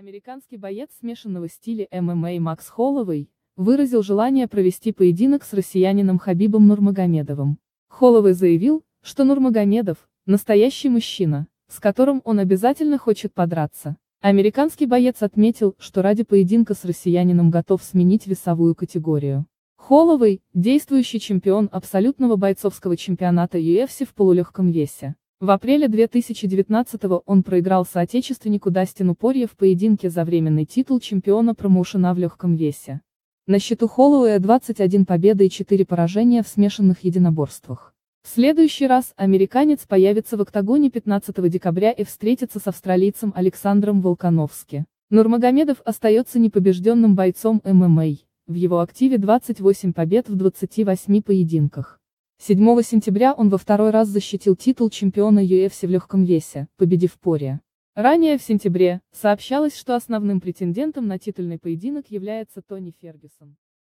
Американский боец смешанного стиля ММА Макс Холловой выразил желание провести поединок с россиянином Хабибом Нурмагомедовым. Холловой заявил, что Нурмагомедов – настоящий мужчина, с которым он обязательно хочет подраться. Американский боец отметил, что ради поединка с россиянином готов сменить весовую категорию. Холловой – действующий чемпион абсолютного бойцовского чемпионата UFC в полулегком весе. В апреле 2019 он проиграл соотечественнику Дастину Порье в поединке за временный титул чемпиона промоушена в легком весе. На счету Холлоуэя 21 победа и 4 поражения в смешанных единоборствах. В следующий раз американец появится в октагоне 15 декабря и встретится с австралийцем Александром Волконовски. Нурмагомедов остается непобежденным бойцом ММА, в его активе 28 побед в 28 поединках. 7 сентября он во второй раз защитил титул чемпиона UFC в легком весе, победив Пория. Ранее в сентябре, сообщалось, что основным претендентом на титульный поединок является Тони Фергюсон.